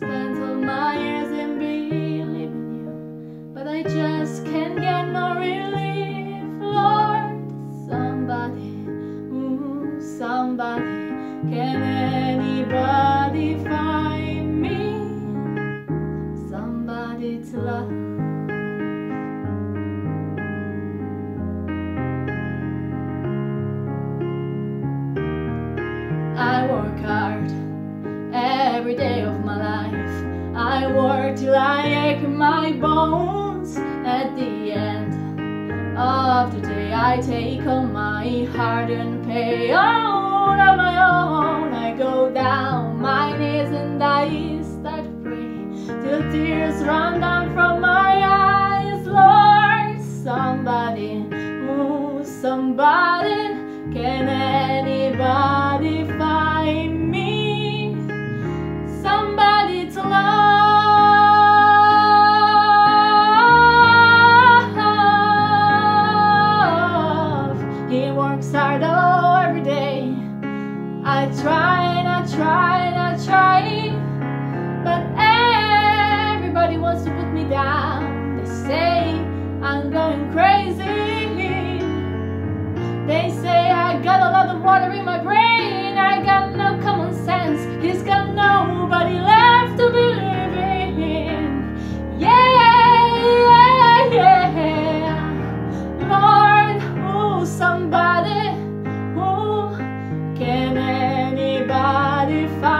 spent all my years in believing you But I just can't get no relief Lord, somebody, ooh, somebody Can anybody find me? Somebody to love I work hard every day of my life. I work till I ache my bones. At the end of the day, I take all my heart and pay out of my own. I go down my knees and I start to pray till tears run down from my eyes. Lord, somebody, ooh, somebody, can anybody find He works hard oh every day. I try and I try and I try, but everybody wants to put me down. They say I'm going crazy. They say I got a lot of water in my if I